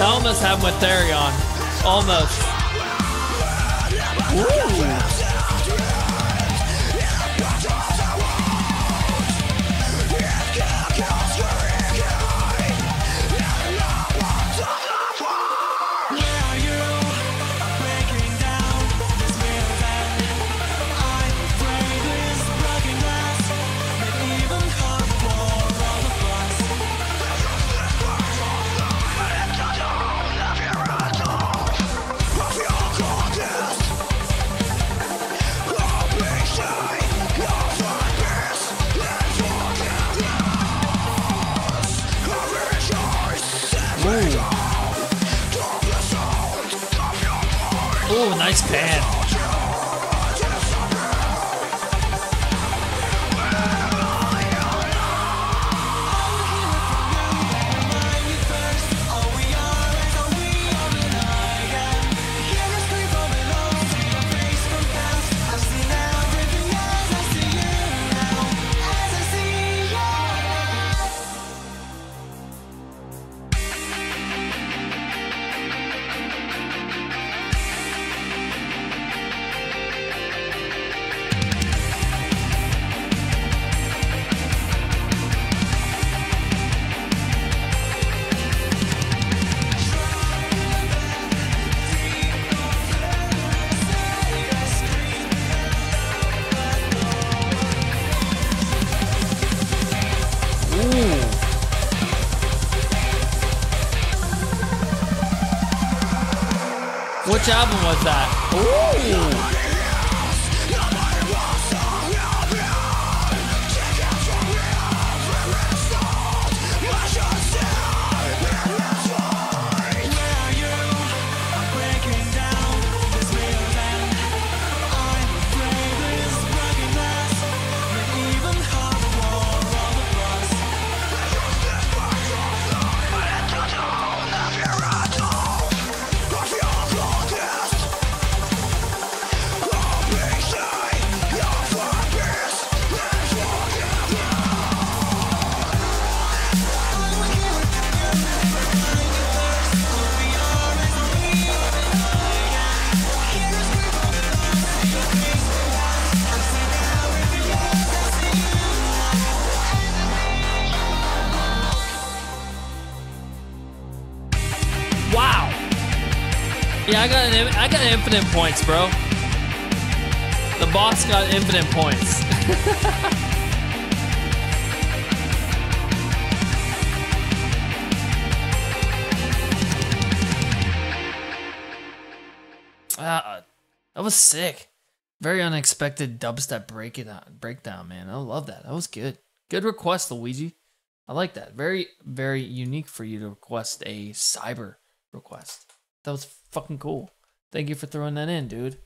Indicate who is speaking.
Speaker 1: I almost have my Therion. Almost. Ooh, nice pan. Which album was that? Ooh. Yeah, I got an I got infinite points, bro. The boss got infinite points. Ah, that was sick. Very unexpected dubstep break it breakdown, man. I love that. That was good. Good request, Luigi. I like that. Very, very unique for you to request a cyber request. That was fucking cool. Thank you for throwing that in, dude.